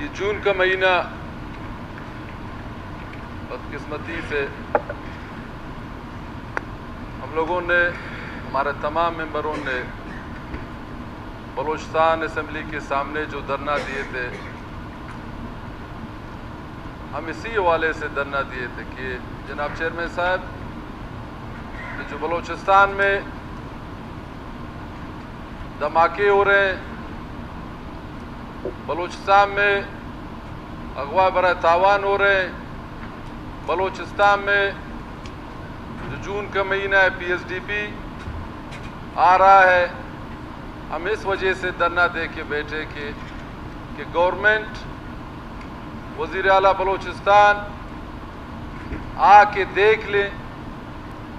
ये जून का महीना बदकिस्मती से हम लोगों ने, हमारे तमाम मेंबरों ने बलूचिस्तान असम्बली के सामने जो धरना दिए थे, हम इसी हवाले से धरना दिए थे कि जनाब चेयरमैन साहब जो बलूचिस्तान में धमाके हो रहे हैं बलूचिस्तान में अगवा बर तावान हो रहे हैं बलूचिस्तान में जो जून का महीना है पीएसडीपी आ रहा है हम इस वजह से धरना दे के बैठे कि कि गवर्नमेंट वज़ीर अला बलूचिस्तान आके देख लें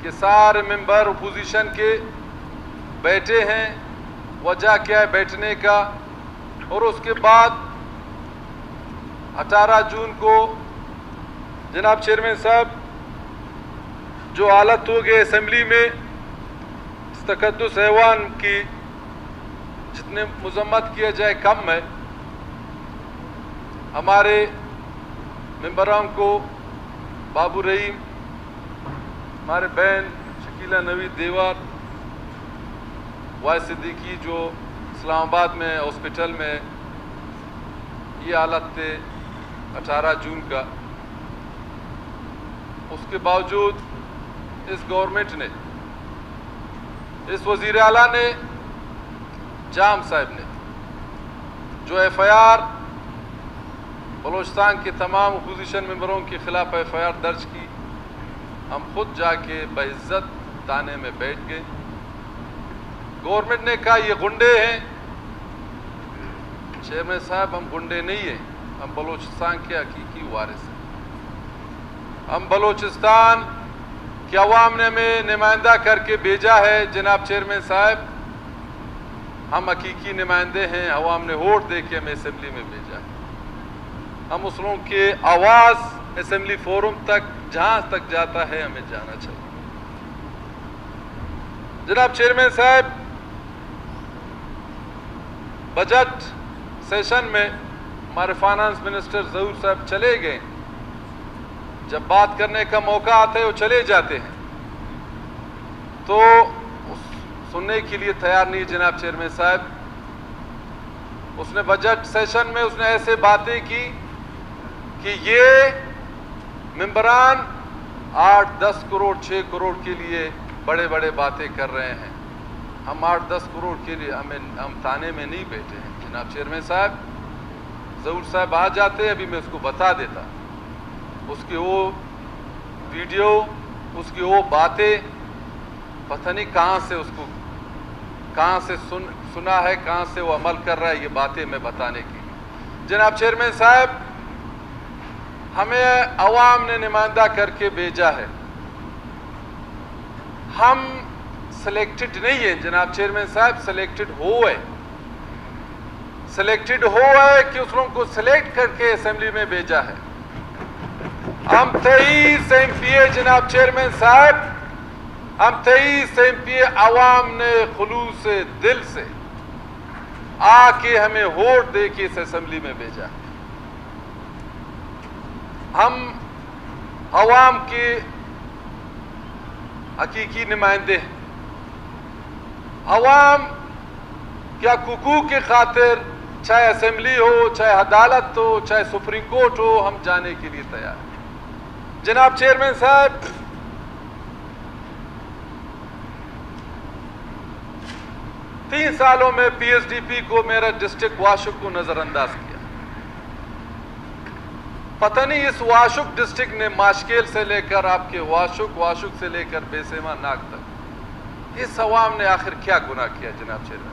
कि सारे मेंबर अपोजिशन के बैठे हैं वजह क्या है बैठने का और उसके बाद 18 जून को जनाब चेयरमैन साहब, जो हालत हो गए असम्बली में तकदस ऐवान की जितने मजम्मत किया जाए कम है, हमारे मेम्बरान को, बाबू रहीम, हमारे बहन शकीला नवी देवार वाय सिद्दीकी जो इस्लामाबाद में, हॉस्पिटल में, ये हालत थे 18 जून का। उसके बावजूद इस गवर्नमेंट ने, इस वज़ीर अला ने, जाम साहब ने, जो एफ़ आई आर बलोचिस्तान के तमाम अपोजिशन मेंबरों के खिलाफ एफ़ आई आर दर्ज की, हम खुद जाके बेइज्जत ताने में बैठ गए। गवर्नमेंट ने कहा, ये गुंडे हैं चेयरमैन साहब, हम गुंडे नहीं हैं। हम बलोचिस्तान के हकीकी वारिस हैं। हम बलोचिस्तान के अवाम ने हमें नुमाइंदा करके भेजा है, जनाब चेयरमैन साहब। हम हकीकी नुमाइंदे हैं, अवाम ने वोट दे के हमें असम्बली में भेजा है। हम उस लोगों के आवाज़ असम्बली फोरम तक, जहाँ तक जाता है, हमें जाना चाहिए। जनाब चेयरमैन साहब, बजट सेशन में हमारे फाइनेंस मिनिस्टर जहूर साहब चले गए। जब बात करने का मौका आता है, वो चले जाते हैं। तो सुनने के लिए तैयार नहीं जनाब चेयरमैन साहब। उसने बजट सेशन में उसने ऐसे बातें की कि ये मेम्बरान आठ, दस करोड़ छः करोड़ के लिए बड़े बड़े बातें कर रहे हैं। हम आठ, दस करोड़ के लिए हमें, हम थाने में नहीं बैठे हैं। जनाब चेयरमैन साहब ज़रूर साहब आ जाते, अभी मैं उसको बता देता। उसकी वो वीडियो, उसकी वो बातें, पता नहीं कहाँ से उसको, कहाँ से सुन, सुना है, कहाँ से वो अमल कर रहा है, ये बातें मैं बताने की जनाब चेयरमैन साहब, हमें अवाम ने नुमाइंदा करके भेजा है। हम सिलेक्टेड नहीं है, जनाब चेयरमैन साहब सिलेक्टेड हो है। सिलेक्टेड हो है कि उस लोगों को सिलेक्ट करके असेंबली में भेजा है। हम तेईस एम पी ए जनाब चेयरमैन साहब, हम तेईस एम पी ए आवाम ने खलूस दिल से आके हमें वोट दे के इस असेंबली में भेजा हम अवाम के हकीकी नुमाइंदे हैं। आवाम क्या कुकू के खातिर चाहे असेंबली हो, चाहे अदालत हो, चाहे सुप्रीम कोर्ट हो, हम जाने के लिए तैयार हैं। जनाब चेयरमैन साहब। तीन सालों में पीएसडीपी को मेरा डिस्ट्रिक्ट वाशुक को नजरअंदाज किया। पता नहीं इस वाशुक डिस्ट्रिक्ट ने माशकेल से लेकर आपके वाशुक वाशुक से लेकर बेसेमा नाग तक, इस अवाम ने आखिर क्या गुनाह किया जनाब चेयरमैन?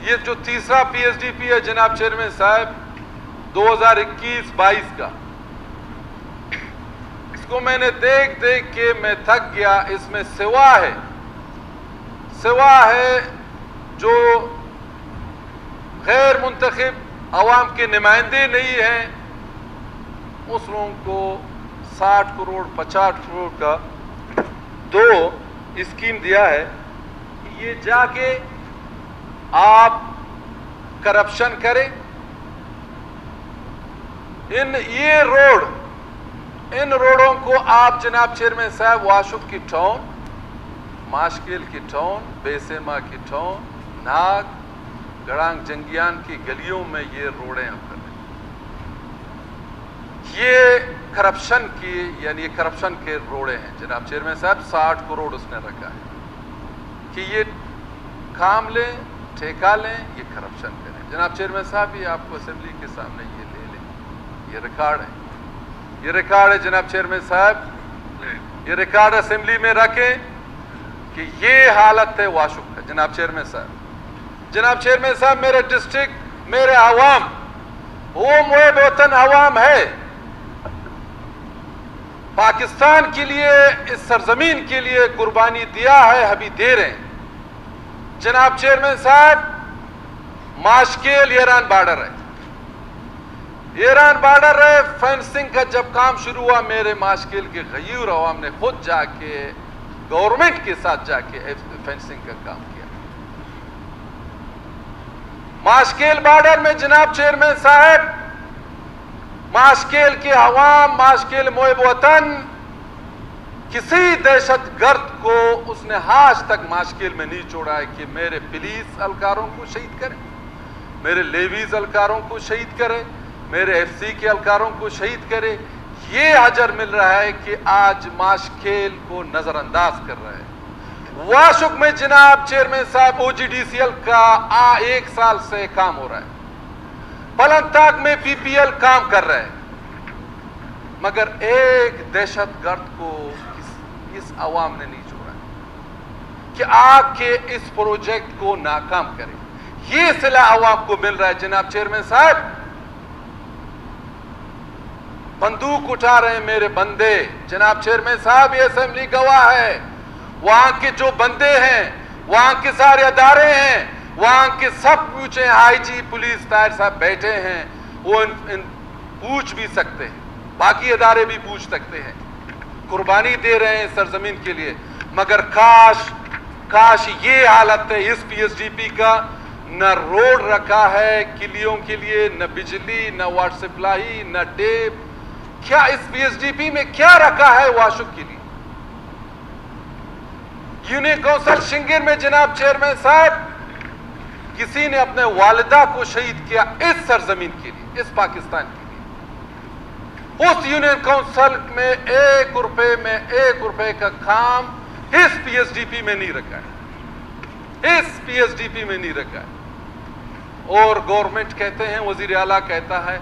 ये जो तीसरा पीएसडीपी है, जनाब चेयरमैन साहब 2021-22 का। इसको मैंने देख देख के मैं थक गया। इसमें सेवा है। सेवा है जो गैर मुंतखब अवाम के नुमाइंदे नहीं हैं, उस लोगों को 60 करोड़ 50 करोड़ का दो स्कीम दिया है ये जाके आप करप्शन करे। इन ये रोड, इन रोडों को आप जनाब चेयरमैन साहब वाशुक की टाउन माशकिल की टाउन बेसेमा की टाउन नाग, गड़ांग जंगियान की गलियों में ये रोडें आप कर रहे ये करप्शन की, यानी ये करप्शन के रोड़े हैं। जनाब चेयरमैन साहब, साठ करोड़ उसने रखा है। कि ये काम लें ठेका लें ये करप्शन करें। जनाब चेयरमैन साहब ये आपको असेंबली के सामने ये ले लें। ये रिकॉर्ड है। ये रिकॉर्ड है जनाब चेयरमैन साहब। ये रिकॉर्ड असेंबली में रखें कि ये हालत है वाशुक का जनाब चेयरमैन साहब। जनाब चेयरमैन साहब मेरे डिस्ट्रिक्ट मेरे आवाम वो मोए वतन आवाम है। पाकिस्तान के लिए इस सरजमीन के लिए कुर्बानी दिया है अभी दे रहे हैं। जनाब चेयरमैन साहब माशकेल ईरान बॉर्डर है। ईरान बॉर्डर है, फेंसिंग का जब काम शुरू हुआ, मेरे माशकेल के गयूर अवाम ने खुद जाके, गवर्नमेंट के साथ जाके फेंसिंग का काम किया। माशकेल बॉर्डर में जनाब चेयरमैन साहब माशकेल के हवाम माशकेल मोहब वतन किसी दहशत गर्द को उसने आज तक माशकेल में नहीं छोड़ा है कि मेरे पुलिस अलकारों को शहीद करें, मेरे लेवीज अलकारों को शहीद करें, मेरे एफसी के अलकारों को शहीद करे। ये हजर मिल रहा है कि आज माशकेल को नजरअंदाज कर रहा है। वाशुक में जनाब चेयरमैन साहब ओजीडीसीएल का आ एक साल से काम हो रहा है। पलंताक में पीपीएल काम कर रहे हैं। मगर एक दहशत गर्द को अवाम ने नहीं छोड़ा कि आके इस प्रोजेक्ट को नाकाम करें। ये सिला अवाम को मिल रहा है जनाब चेयरमैन साहब। बंदूक उठा रहे हैं मेरे बंदे। जनाब चेयरमैन साहब ये असेंबली गवाह है। वहाँ के जो बंदे हैं वहाँ के सारे अदारे हैं वहाँ के सब पूछे आईजी पुलिस तायर साहब बैठे हैं वो इन, इन पूछ भी सकते हैं बाकी अदारे भी पूछ सकते हैं। कुर्बानी दे रहे हैं सरजमीन के लिए। मगर काश काश ये हालत है, इस पीएसडीपी का, न रोड रखा है किलियों के लिए, न बिजली, न वाटर सप्लाई न टेप क्या इस पीएसडीपी में क्या रखा है वाशुक के लिए? यूनियन काउंसिल शिंगिर में जनाब चेयरमैन साहब, किसी ने अपने वालिदा को शहीद किया इस सरजमीन के लिए, इस पाकिस्तान के लिए। उस यूनियन काउंसिल में एक रुपए में एक रुपए का काम इस पीएसडीपी में नहीं रखा है। इस पीएसडीपी में नहीं रखा है। और गवर्नमेंट कहते हैं, वज़ीर आला कहता है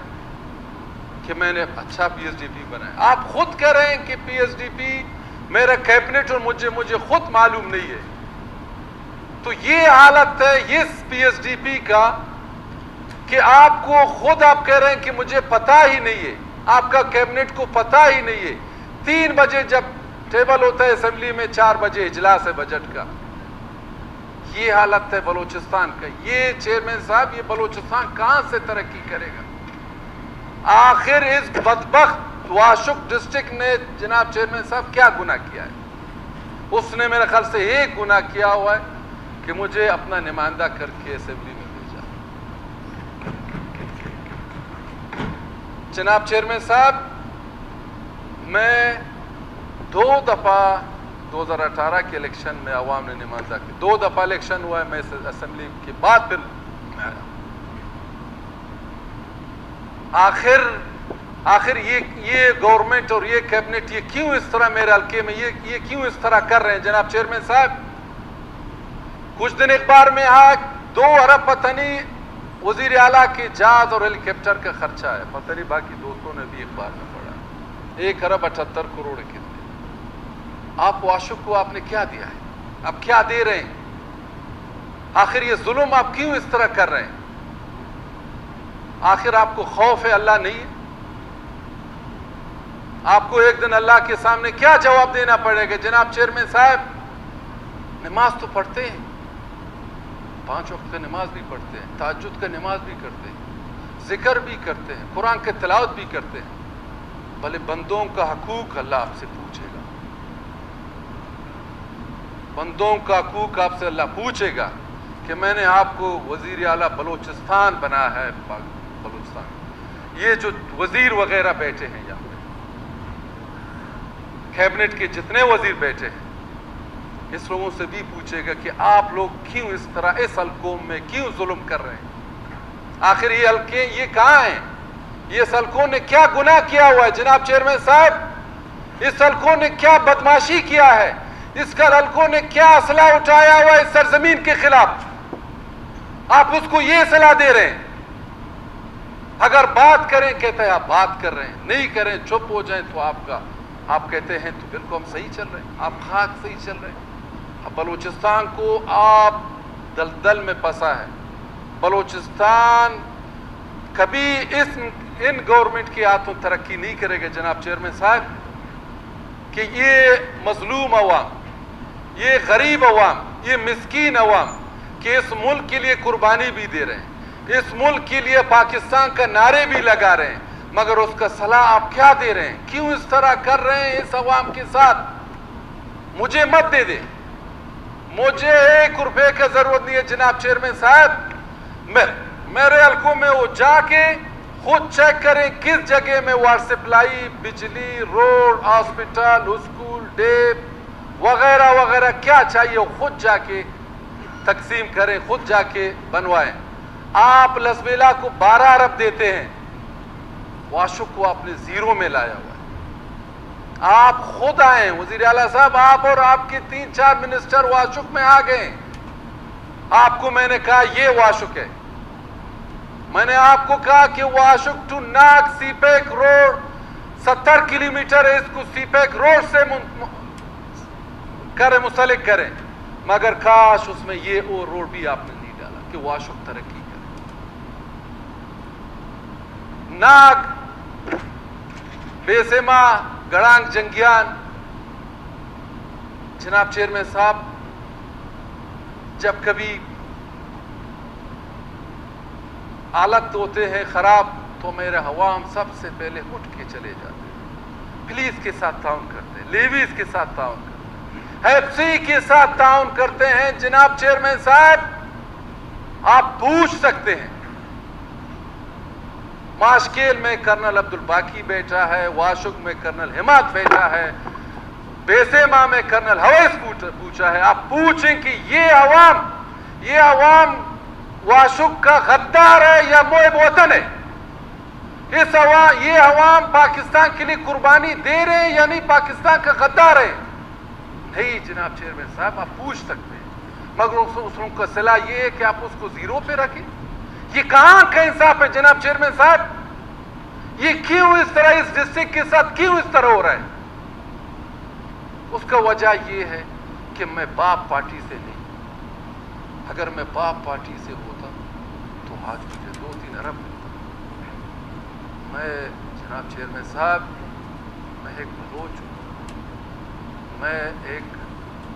कि मैंने अच्छा पीएसडीपी बनाया। आप खुद कह रहे हैं कि पीएसडीपी मेरा कैबिनेट और मुझे मुझे खुद मालूम नहीं है। तो ये हालत है इस पीएसडीपी का कि आपको खुद आप कह रहे हैं कि मुझे पता ही नहीं है। आपका कैबिनेट को पता ही नहीं है। तीन बजे जब टेबल होता है असेंबली में, चार बजे इजलास है बजट का। ये हालत है बलोचिस्तान का। ये चेयरमैन साहब, ये बलोचिस्तान कहाँ से तरक्की करेगा? आखिर इस बदबख्त वाशुक डिस्ट्रिक्ट ने जनाब चेयरमैन साहब क्या गुना किया है? उसने मेरे ख्याल से एक गुना किया हुआ है कि मुझे अपना नुमाइंदा करके असेंबली में भेजा जनाब चेयरमैन साहब, मैं दो दफ़ा 2018 के इलेक्शन में अवाम ने नुमाइंदा की। दो दफ़ा इलेक्शन हुआ है, मैं असेंबली के बाद फिर आखिर आखिर ये ये गवर्नमेंट और ये कैबिनेट ये क्यों इस तरह मेरे हल्के में, ये ये क्यों इस तरह कर रहे हैं जनाब चेयरमैन साहब? कुछ दिन एक बार में आ दो अरब पता नहीं वज़ीर आला के जहाज़ और हेलीकॉप्टर का खर्चा है। पता नहीं बाकी दोस्तों ने भी अखबार में पढ़ा। एक अरब अठहत्तर करोड़ कितने आप वाशुक को आपने क्या दिया है? आप क्या दे रहे हैं? आखिर ये जुल्म आप क्यों इस तरह कर रहे हैं? आखिर आपको खौफ है, अल्लाह नहीं है? आपको एक दिन अल्लाह के सामने क्या जवाब देना पड़ेगा? जनाब चेयरमैन साहब, नमाज़ तो पढ़ते हैं। पाँच वक्त का नमाज़ भी पढ़ते हैं ताजुद का नमाज़ भी करते हैं, ज़िक्र भी करते हैं, कुरान के तलावत भी करते हैं। भले बंदों का हकूक अल्लाह आपसे पूछेगा। बंदों का हकूक आपसे अल्लाह पूछेगा कि मैंने आपको वज़ीर अला बलोचिस्तान बनाया है बलूचिस्तान। ये जो वज़ीर वगैरह बैठे हैं यहाँ पे, कैबिनेट के जितने वज़ीर बैठे हैं इस लोगों से भी पूछेगा कि आप लोग क्यों इस तरह, इस हलकों में क्यों जुल्म कर रहे हैं? आखिर ये हल्के ये कहाँ हैं? ये सलकों ने क्या गुनाह किया हुआ है? जनाब चेयरमैन साहब, इस सलकों ने क्या बदमाशी किया है? इस हल्कों ने क्या असला उठाया हुआ है इस सरजमीन के खिलाफ? आप उसको ये सलाह दे रहे हैं। अगर बात करें, कहते हैं, आप बात कर रहे हैं। नहीं करें, चुप हो जाएँ तो आपका, आप कहते हैं तो बिल्कुल हम सही चल रहे हैं। आप खाक सही चल रहे हैं। बलूचिस्तान को आप दलदल में फंसा है। बलूचिस्तान कभी इस, इन गवर्नमेंट के हाथों तरक्की नहीं करेगा, जनाब चेयरमैन साहब, कि ये मजलूम अवाम, ये गरीब अवाम, ये मिसकीन अवाम, कि इस मुल्क के लिए कुर्बानी भी दे रहे हैं, इस मुल्क के लिए पाकिस्तान का नारे भी लगा रहे हैं, मगर उसका सलाह आप क्या दे रहे हैं? क्यों इस तरह कर रहे हैं इस अवाम के साथ? मुझे मत दे दे। मुझे एक रुपए की ज़रूरत नहीं है, जनाब चेयरमैन साहब। मैं मेरे हल्कों में वो जाके खुद चेक करें किस जगह में वाटर सप्लाई बिजली रोड हॉस्पिटल स्कूल डेप वगैरह वगैरह क्या चाहिए खुद जाके तकसीम करें, खुद जाके बनवाएँ। आप लसबेला को 12 अरब देते हैं। वाशुक को आपने ज़ीरो में लाया हुआ आप खुद आए, वज़ीर अला साहब, आप और आपके तीन चार मिनिस्टर वाशुक में आ गए। आपको मैंने कहा, ये वाशुक है। मैंने आपको कहा कि Washuk to Nag CPEC road, सत्तर किलोमीटर है, इसको सीपेक रोड से करें मुसलिक करें। मगर काश उसमें ये वो रोड भी आपने नहीं डाला कि वाशुक तरक्की करे। नाग, बेसेमा गड़ांग जंगियान। जनाब चेयरमैन साहब, जब कभी हालत होते हैं, खराब तो मेरे हवाम सबसे पहले उठ के चले जाते हैं। पुलिस के साथ ताउन करते हैं, लेवीज के साथ ताउन करते हैं, एफसी के साथ ताउन करते हैं। जनाब चेयरमैन साहब, आप पूछ सकते हैं माशकेल में कर्नल अब्दुल बाकी बैठा है वाशुक में कर्नल हिमात बैठा है बेसेमा में कर्नल हवैस पूछा है आप पूछें कि ये अवाम ये अवाम वाशुक का गद्दार है या मोब वतन है? इस हवा ये अवाम पाकिस्तान के लिए कुर्बानी दे रहे हैं या नहीं? पाकिस्तान का गद्दार है। नहीं जनाब चेयरमैन साहब आप पूछ सकते हैं। मगर उस, उस का सलाह ये है कि आप उसको ज़ीरो पे रखें। ये कहाँ का इंसाफ है जनाब चेयरमैन साहब? ये क्यों इस तरह, इस डिस्ट्रिक्ट के साथ क्यों इस तरह हो रहा है? उसका वजह यह है कि मैं बाप पार्टी से नहीं। अगर मैं बाप पार्टी से होता तो आज मुझे दो तीन अरब मिलता। मैं जनाब चेयरमैन साहब, मैं एक बलोच हूँ। मैं एक,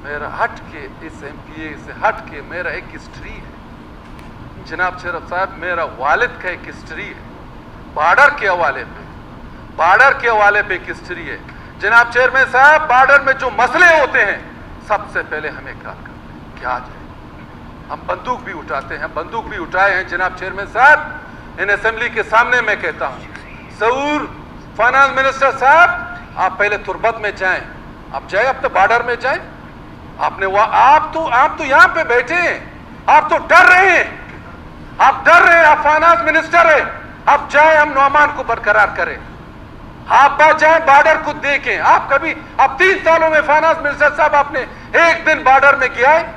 मेरा हट के इस एम पी ए से हट के मेरा एक हिस्ट्री है। जनाब चेयर साहब, मेरा वालिद का एक हिस्ट्री है। बॉर्डर के हवाले पे। बॉर्डर के हवाले पे एक हिस्ट्री है। जनाब चेयरमैन साहब, बॉर्डर में जो मसले होते हैं, सबसे पहले हमें क्या करते हैं क्या जाए हम बंदूक भी उठाते हैं, बंदूक भी उठाए हैं, जनाब चेयरमैन साहब। इन असेंबली के सामने मैं कहता हूँ, सऊर फाइनेंस मिनिस्टर साहब, आप पहले तुरबत में जाएँ। आप जाए अब तो बॉर्डर में जाए। आपने वहाँ, आप तो आप तो यहाँ पे बैठे हैं। आप तो डर रहे हैं। आप डर रहे आप फाइनेंस मिनिस्टर है। आप जाए, हम नौमान को बरकरार करें। आप जाए बॉर्डर को देखें। आप कभी, आप तीन सालों में फाइनेंस मिनिस्टर साहब आपने एक दिन बॉर्डर में किया है?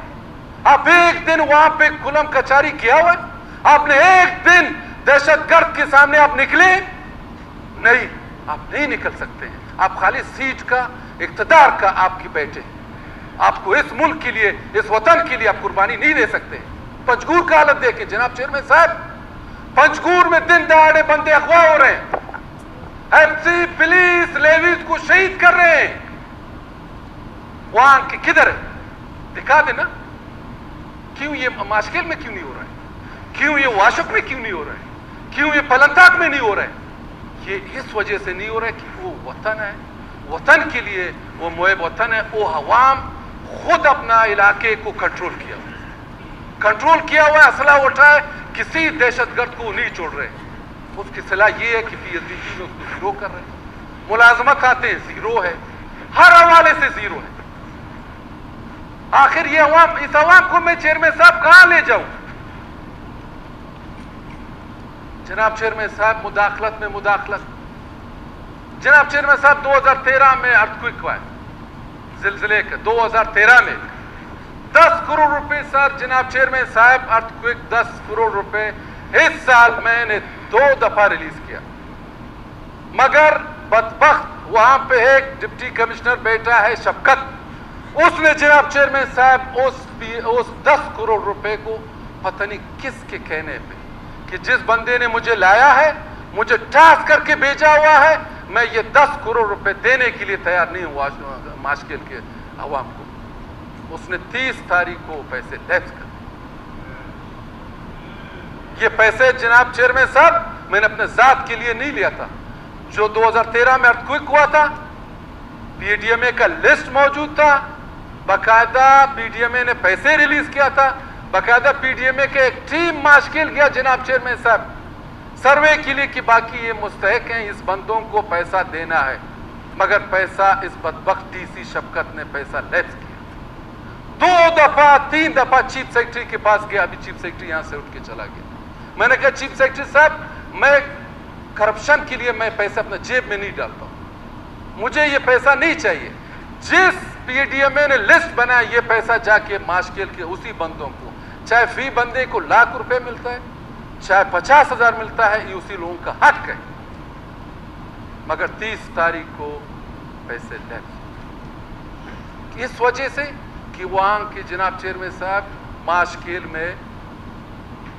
आप एक दिन वहाँ पे गुलम कचारी किया हुआ आपने एक दिन दहशत गर्द के सामने आप निकले नहीं, आप नहीं निकल सकते हैं। आप खाली सीट का, इकतदार का आपकी बैठे आपको इस मुल्क के लिए, इस वतन के लिए आप कुर्बानी नहीं दे सकते पंचगूर का हालत देखें जनाब चेयरमैन साहब पंचगूर में दिन दहाड़े बंदे अगवा हो रहे हैं। एफसी पुलिस लेवीज को शहीद कर रहे हैं। वहाँ के किधर है? दिखा देना। क्यों ये माशकेल में क्यों नहीं हो रहा है? क्यों ये वाशक में क्यों नहीं हो रहा है? क्यों ये पलंताक में नहीं हो रहा है? ये इस वजह से नहीं हो रहा है कि वो वतन है। वतन के लिए वो मोहब वतन है। वो हवाम खुद अपना इलाके को कंट्रोल किया। कंट्रोल किया हुआ असला उठाए किसी दहशतगर्द को नहीं छोड़ रहे। उसकी सलाह ये है कि पीएसडीजी में उसको ज़ीरो कर रहे हैं। मुलाजमत आते हैं ज़ीरो है। हर हवाले से ज़ीरो है। आखिर ये अवाम, इस अवाम को मैं चेयरमैन साहब कहाँ ले जाऊँ? जनाब चेयरमैन साहब, मुदाखलत में मुदाखलत। जनाब चेयरमैन साहब 2013 में अर्थक्विक हुआ है। जिलजिले का 2013 में। 10 करोड़ रुपए सर जनाब चेयरमैन साहब, अर्थक्विक 10 करोड़ रुपए इस साल मैंने दो दफ़ा रिलीज़ किया। मगर बदबख्त वहाँ पे एक डिप्टी कमिश्नर बैठा है शफकत। उसने जनाब चेयरमैन साहब, उस उस 10 करोड़ रुपए को पता नहीं किसके कहने पे, कि जिस बंदे ने मुझे लाया है, मुझे टास्क करके भेजा हुआ है, मैं ये 10 करोड़ रुपए देने के लिए तैयार नहीं हुआ माशकिल के अवाम को। उसने 30 तारीख को पैसे लैप्स कर ये पैसे जनाब चेयरमैन साहब, मैंने अपने जात के लिए नहीं लिया था। जो 2013 में अर्थक्विक हुआ था, पीडीएमए का लिस्ट मौजूद था। बाकायदा पीडीएमए ने पैसे रिलीज़ किया था। बाकायदा पीडीएमए के एक टीम माशकिल गया जनाब चेयरमैन साहब। सर्वे के लिए कि बाकी ये मुस्तक हैं, इस बंदों को पैसा देना है। मगर पैसा इस बदबक टीसी शफकत ने पैसा लैप्स दो दफ़ा, तीन दफ़ा चीफ सेक्रेटरी के पास गया, अभी चीफ सेक्रेटरी यहाँ से उठ के चला गया। मैंने कहा, चीफ सेक्रेटरी साहब, मैं करप्शन के लिए मैं पैसा अपने जेब में नहीं डालता मुझे ये पैसा नहीं चाहिए। जिस पीडीएमए ने लिस्ट बनाया ये पैसा जाके माशकेल के उसी बंदों को, चाहे फ़ी बंदे को लाख रुपए मिलता है, चाहे पचास हज़ार मिलता है, ये उसी लोगों का हक है। मगर तीस तारीख को पैसे ले इस वजह से कि वहाँ के जनाब चेयरमैन साहब, माशकेल में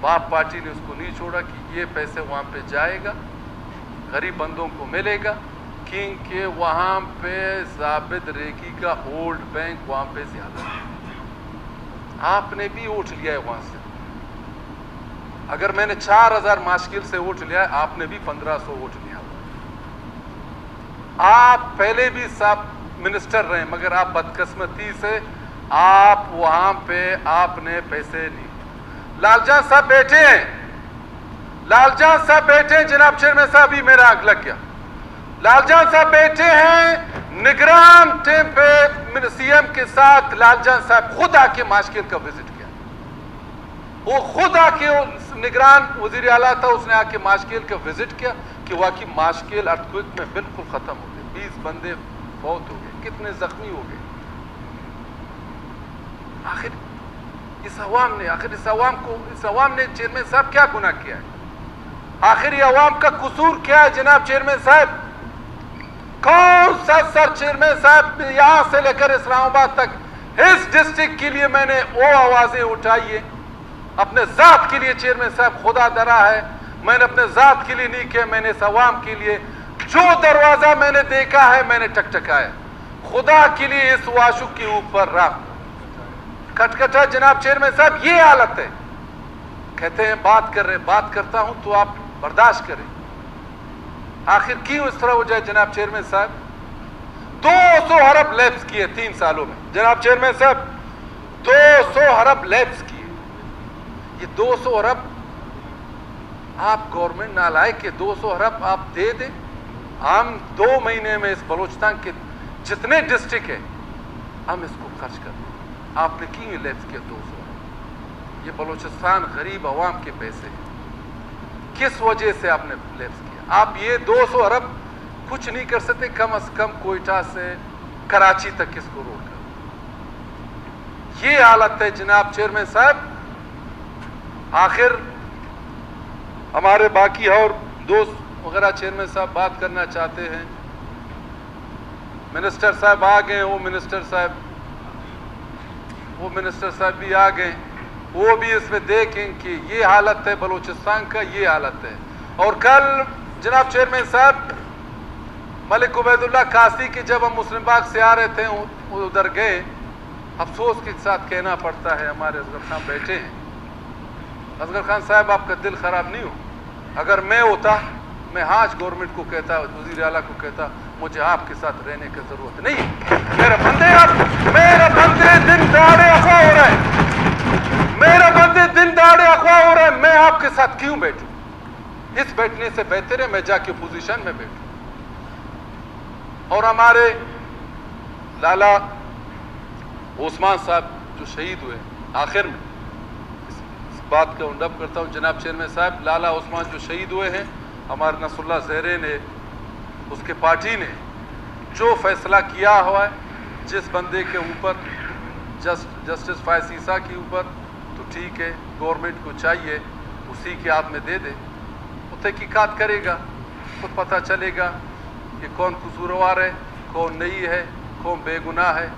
बाप पार्टी ने उसको नहीं छोड़ा कि ये पैसे वहाँ पे जाएगा, गरीब बंदों को मिलेगा, क्योंकि वहाँ पे जाबिद रेगी का ओल्ड बैंक वहाँ पे ज़्यादा है। आपने भी उठ लिया है वहाँ से। अगर मैंने चार हज़ार माशकिल से वोट लिया आपने भी पंद्रह सौ वोट लिया आप पहले भी सब मिनिस्टर रहे, मगर आप बदकस्मती से आप वहाँ पे आपने पैसे नहीं। लालजान साहब बैठे हैं। लालजान साहब बैठे हैं, जनाब चेयरमैन साहब भी मेरा आग लग गया। लालजान साहब बैठे हैं, निगरान टीम पे सीएम के साथ लालजान साहब खुद आके माशकिल का विज़िट किया। वो खुद आके निगरान वज़ीर आला था, उसने आके माशकिल का विज़िट किया कि वाकई माशकिल अर्थक्विक में बिल्कुल खत्म हो गए बीस बंदे बहुत हो गए, कितने जख्मी हो गए। आखिर इस अवाम ने, आखिर इस अवाम को इस अवाम ने चेयरमैन साहब क्या गुना किया है? आखिर ये अवाम का कसूर क्या है, जनाब चेयरमैन साहब? कौन सा सर चेयरमैन साहब यहाँ से लेकर इस्लामाबाद तक? इस डिस्ट्रिक्ट के लिए मैंने वो आवाज़ें उठाई है। अपने जात के लिए चेयरमैन साहब खुदा दरा है। मैंने अपने जात के लिए नहीं किया, मैंने इस अवाम के लिए जो दरवाज़ा मैंने देखा है, मैंने टकटकाया। खुदा के लिए इस वाशु के ऊपर रख। खटखटा जनाब चेयरमैन साहब, ये हालत है। कहते हैं, बात कर रहे बात करता हूँ तो आप बर्दाश्त करें। आखिर क्यों इस तरह हो जाए जनाब चेयरमैन साहब? 200 अरब लैब्स किए तीन सालों में। जनाब चेयरमैन साहब 200 अरब लैब्स किए। ये 200 अरब आप गवर्नमेंट नालाय के 200 अरब आप दे दें। हम दो महीने में इस बलोचिस्तान के जितने डिस्ट्रिक्ट है, हम इसको खर्च कर दें। क्यों लैब्स किया 200 अरब ये बलोचिस्तान गरीब आवाम के पैसे हैं। किस वजह से आपने लैब्स किया? आप ये 200 अरब कुछ नहीं कर सकते, कम अज कम कोयटा से कराची तक किसको रोड कर ये हालत है जनाब चेयरमैन साहब। आखिर हमारे बाकी और दोस्त वगैरह चेयरमैन साहब बात करना चाहते हैं। मिनिस्टर साहब आ गए वो मिनिस्टर साहब वो मिनिस्टर साहब भी आ गए। वो भी इसमें देखें कि ये हालत है, बलूचिस्तान का ये हालत है। और कल जनाब चेयरमैन साहब, मलिक उबैदुल्ला कासी की जब हम मुस्लिम बाग से आ रहे थे उधर गए, अफसोस के साथ कहना पड़ता है, हमारे असगर खान बैठे हैं। असगर खान साहब, आपका दिल खराब नहीं हो? अगर मैं होता, मैं आज गवर्नमेंट को कहता, वज़ीर अला को कहता मुझे आपके साथ रहने की ज़रूरत नहीं। मेरे बंदे अब मेरे बंदे दिन दहाड़े अफवाह हो रहे हैं। मेरे बंदे दिन दाड़े अगवा हो रहे हैं। मैं आपके साथ क्यों बैठूं? इस बैठने से बेहतर है मैं जाके पोजीशन में बैठूं। और हमारे लाला ओस्मान साहब जो शहीद हुए आखिर में इस, इस बात का उंडप करता हूँ। जनाब चेयरमैन साहब लाला ओस्मान जो शहीद हुए हैं हमारे नसरुल्ला जहरे ने उसके पार्टी ने जो फैसला किया हुआ है, जिस बंदे के ऊपर जस्ट जस्टिस फायसीसा के ऊपर तो ठीक है, गवर्नमेंट को चाहिए, उसी के हाथ में दे दे। वो तहकीकात करेगा तो पता चलेगा कि कौन कसूरवार है, कौन नहीं है, कौन बेगुनाह है।